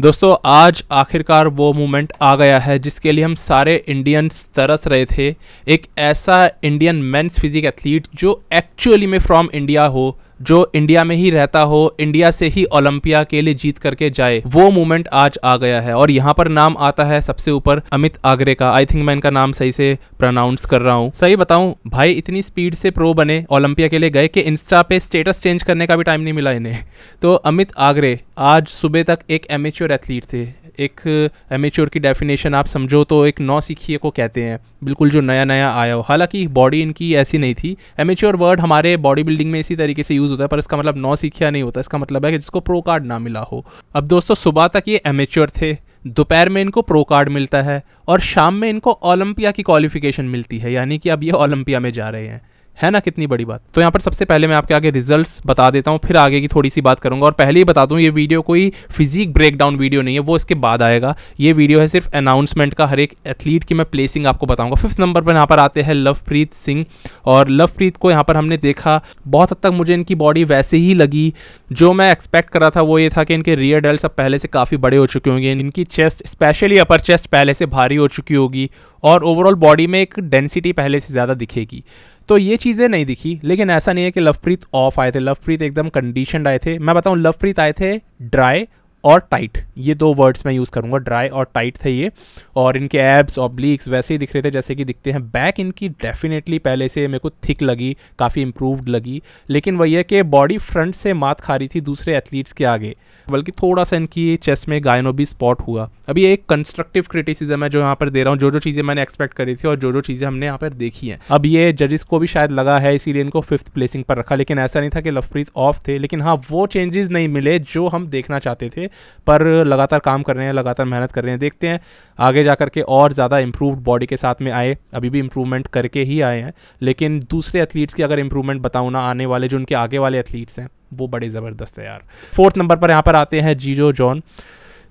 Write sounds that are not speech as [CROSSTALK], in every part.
दोस्तों, आज आखिरकार वो मोमेंट आ गया है जिसके लिए हम सारे इंडियंस तरस रहे थे। एक ऐसा इंडियन मेंस फिजिक एथलीट जो एक्चुअली में फ्रॉम इंडिया हो जो इंडिया में ही रहता हो, इंडिया से ही ओलंपिया के लिए जीत करके जाए, वो मोमेंट आज आ गया है। और यहाँ पर नाम आता है सबसे ऊपर अमित आगरे का। आई थिंक मैं इनका नाम सही से प्रोनाउंस कर रहा हूँ। सही बताऊँ, भाई इतनी स्पीड से प्रो बने ओलंपिया के लिए गए कि इंस्टा पे स्टेटस चेंज करने का भी टाइम नहीं मिला इन्हें। [LAUGHS] तो अमित आगरे, आज सुबह तक एक एमेच्योर एथलीट थे। एक एमेच्योर की डेफिनेशन आप समझो तो एक नौ सीखिए को कहते हैं। बिल्कुल जो नया नया आया हो। हालाँकि बॉडी इनकी ऐसी नहीं थी। एमेच्योर वर्ड हमारे बॉडी बिल्डिंग में इसी तरीके से यूज़ होता है, पर इसका मतलब नौ सीखिया नहीं होता। इसका मतलब है कि जिसको प्रो कार्ड ना मिला हो। अब दोस्तों, सुबह तक ये एमेच्योर थे। दोपहर में इनको प्रो कार्ड मिलता है और शाम में इनको ओलंपिया की क्वालिफिकेशन मिलती है। यानी कि अब ये ओलंपिया में जा रहे हैं। है ना कितनी बड़ी बात? तो यहाँ पर सबसे पहले मैं आपके आगे रिजल्ट्स बता देता हूँ, फिर आगे की थोड़ी सी बात करूँगा। और पहले ही बता दूँ, ये वीडियो कोई फिजिक ब्रेकडाउन वीडियो नहीं है, वो इसके बाद आएगा। ये वीडियो है सिर्फ़ अनाउंसमेंट का, हर एक एथलीट की मैं प्लेसिंग आपको बताऊँगा। फिफ्थ नंबर पर यहाँ पर आते हैं लवप्रीत सिंह और लवप्रीत को यहाँ पर हमने देखा, बहुत हद तक मुझे इनकी बॉडी वैसे ही लगी। जो मैं एक्सपेक्ट कर था, वो ये था कि इनके रियर डेल्स अब पहले से काफ़ी बड़े हो चुके होंगे। इनकी चेस्ट स्पेशली अपर चेस्ट पहले से भारी हो चुकी होगी। और ओवरऑल बॉडी में एक डेंसिटी पहले से ज़्यादा दिखेगी। तो ये चीज़ें नहीं दिखी, लेकिन ऐसा नहीं है कि लवप्रीत ऑफ़ आए थे। लवप्रीत एकदम कंडीशनड आए थे। मैं बताऊँ, लवप्रीत आए थे ड्राई और टाइट ये दो वर्ड्स मैं यूज़ करूँगा ड्राई और टाइट थे ये. और इनके एब्स ऑब्लिक्स वैसे ही दिख रहे थे जैसे कि दिखते हैं. बैक इनकी डेफिनेटली पहले से मेरे को थिक लगी, काफ़ी इंप्रूव्ड लगी. लेकिन वही है कि बॉडी फ्रंट से मात खा रही थी दूसरे एथलीट्स के आगे. बल्कि थोड़ा सा इनकी चेस्ट में गायनो भी स्पॉट हुआ. अभी एक कंस्ट्रक्टिव क्रिटिसिज्म है जो यहाँ पर दे रहा हूँ. जो जो चीज़ें मैंने एक्सपेक्ट करी थी और जो जो चीज़ें हमने यहाँ पर देखी हैं. अब ये जजिस को भी शायद लगा है, इसीलिए इनको फिफ्थ प्लेसिंग पर रखा. लेकिन ऐसा नहीं था कि लवप्रीत ऑफ़ थे. लेकिन हाँ वो चेंजेस नहीं मिले जो हम देखना चाहते थे. पर लगातार काम कर रहे हैं, लगातार मेहनत कर रहे हैं। देखते हैं, आगे जा करके और ज़्यादा इंप्रूव्ड बॉडी के साथ में आए, अभी भी इंप्रूवमेंट करके ही आए हैं। लेकिन दूसरे एथलीट्स की अगर इंप्रूवमेंट बताऊँ ना, आने वाले, जो उनके आगे वाले एथलीट्स हैं, वो बड़े ज़बरदस्त है यार। फोर्थ नंबर पर यहाँ पर आते हैं जीजो जॉन।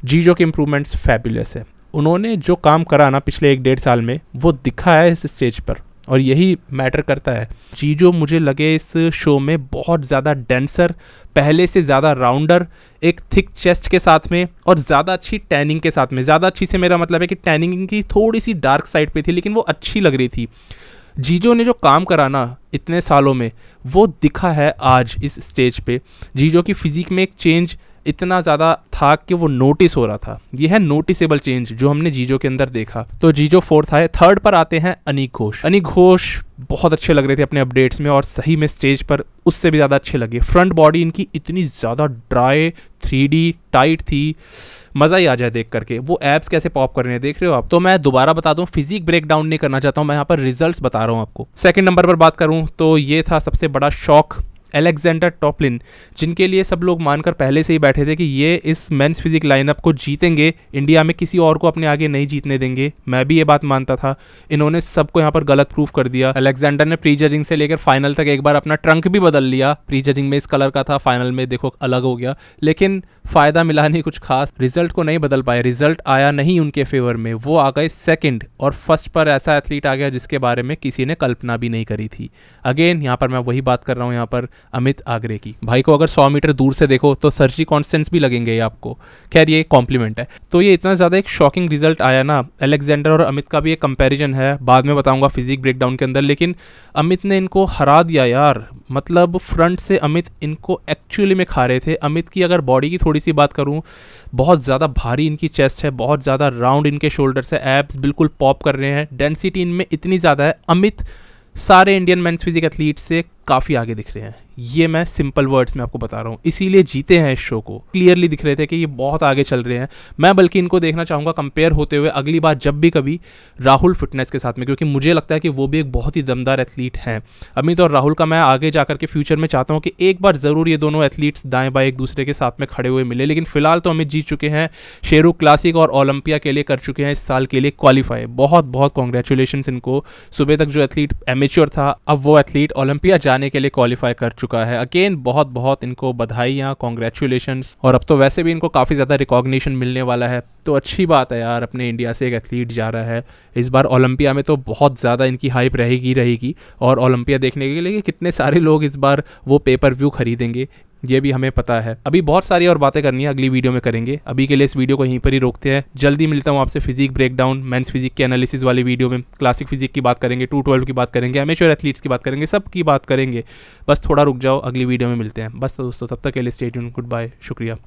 जीजो के इंप्रूवमेंट्स फैबुलस है। उन्होंने जो काम करा ना पिछले एक डेढ़ साल में, वो दिखा है इस स्टेज पर। और यही मैटर करता है। चीज़ो मुझे लगे इस शो में बहुत ज़्यादा डेंसर पहले से ज़्यादा राउंडर एक थिक चेस्ट के साथ में और ज़्यादा अच्छी टैनिंग के साथ में। ज़्यादा अच्छी से मेरा मतलब है कि टैनिंग की थोड़ी सी डार्क साइड पे थी, लेकिन वो अच्छी लग रही थी। जीजो ने जो काम करा ना इतने सालों में, वो दिखा है आज इस स्टेज पे। जीजो की फिजिक में एक चेंज इतना ज़्यादा था कि वो नोटिस हो रहा था। ये है नोटिसेबल चेंज जो हमने जीजो के अंदर देखा। तो जीजो फोर्थ आए थर्ड पर आते हैं अनिक घोष अनिक घोष बहुत अच्छे लग रहे थे अपने अपडेट्स में और सही में स्टेज पर उससे भी ज़्यादा अच्छे लगे। फ्रंट बॉडी इनकी इतनी ज़्यादा ड्राई थ्री टाइट थी। मज़ा ही आ जाए देख करके। वो एप्स कैसे पॉप कर रहे हैं, देख रहे हो आप? तो मैं दोबारा बता दूँ फिजिक ब्रेक डाउन नहीं करना चाहता हूँ, मैं यहाँ पर रिजल्ट्स बता रहा हूँ आपको। सेकंड नंबर पर बात करूँ तो ये था सबसे बड़ा शौक एलेक्जेंडर टॉपलिन जिनके लिए सब लोग मानकर पहले से ही बैठे थे कि ये इस मेंस फिजिक लाइनअप को जीतेंगे इंडिया में किसी और को अपने आगे नहीं जीतने देंगे। मैं भी ये बात मानता था। इन्होंने सबको यहाँ पर गलत प्रूफ कर दिया। अलेक्जेंडर ने प्री जजिंग से लेकर फाइनल तक एक बार अपना ट्रंक भी बदल लिया। प्री जजिंग में इस कलर का था फाइनल में देखो, अलग हो गया। लेकिन फ़ायदा मिला नहीं कुछ खास। रिज़ल्ट को नहीं बदल पाए। रिज़ल्ट आया नहीं उनके फेवर में। वो आ गए सेकंड और फ़र्स्ट पर ऐसा एथलीट आ गया जिसके बारे में किसी ने कल्पना भी नहीं करी थी। अगेन यहाँ पर मैं वही बात कर रहा हूँ। यहाँ पर अमित आगरे की। भाई को अगर 100 मीटर दूर से देखो तो सर्जी कॉन्स्टेंस भी लगेंगे आपको। खैर, ये कॉम्प्लीमेंट है। तो ये इतना ज़्यादा एक शॉकिंग रिज़ल्ट आया ना अलेक्जेंडर और अमित का भी एक कंपेरिजन है। बाद में बताऊँगा फिजिक ब्रेकडाउन के अंदर, लेकिन अमित ने इनको हरा दिया यार। मतलब फ्रंट से अमित इनको एक्चुअली में खा रहे थे। अमित की अगर बॉडी की थोड़ी सी बात करूँ, बहुत ज़्यादा भारी इनकी चेस्ट है, बहुत ज़्यादा राउंड इनके शोल्डर से एब्स बिल्कुल पॉप कर रहे हैं। डेंसिटी इनमें इतनी ज़्यादा है। अमित सारे इंडियन मेंस फिजिक एथलीट से काफ़ी आगे दिख रहे हैं। ये मैं सिंपल वर्ड्स में आपको बता रहा हूँ। इसीलिए जीते हैं इस शो को। क्लियरली दिख रहे थे कि ये बहुत आगे चल रहे हैं। मैं बल्कि इनको देखना चाहूँगा कंपेयर होते हुए अगली बार जब भी कभी राहुल फिटनेस के साथ में, क्योंकि मुझे लगता है कि वो भी एक बहुत ही दमदार एथलीट हैं। अमित और राहुल का मैं आगे जाकर के फ्यूचर में चाहता हूँ कि एक बार ज़रूर ये दोनों एथलीट्स दाएँ बाएँ एक दूसरे के साथ में खड़े हुए मिले। लेकिन फ़िलहाल तो अमित जीत चुके हैं। शेरू क्लासिक और ओलंपिया के लिए कर चुके हैं इस साल के लिए क्वालिफाई बहुत बहुत कॉन्ग्रेचुलेशन इनको। सुबह तक जो एथलीट एमेच्योर था, अब वो एथलीट ओलंपिया जाने के लिए क्वालिफाई कर चुका है। अगेन बहुत बहुत इनको बधाइयाँ कॉन्ग्रेचुलेशन और अब तो वैसे भी इनको काफ़ी ज़्यादा रिकॉग्निशन मिलने वाला है। तो अच्छी बात है यार, अपने इंडिया से एक एथलीट जा रहा है। इस बार ओलंपिया में तो बहुत ज़्यादा इनकी हाइप रहेगी रहेगी। और ओलंपिया देखने के लिए कितने सारे लोग इस बार वो पेपर व्यू खरीदेंगे। ये भी हमें पता है। अभी बहुत सारी और बातें करनी है, अगली वीडियो में करेंगे। अभी के लिए इस वीडियो को यहीं पर ही रोकते हैं। जल्दी मिलता हूँ आपसे फिजिक ब्रेकडाउन मेन्स फिजिक के एनालिसिस वाली वीडियो में। क्लासिक फिजिक की बात करेंगे टू ट्वेल्व की बात करेंगे एमेश्योर एथलीट्स की बात करेंगे, सब की बात करेंगे। बस थोड़ा रुक जाओ, अगली वीडियो में मिलते हैं। बस दोस्तों, तब तक के लिए स्टेट गुड बाय शुक्रिया।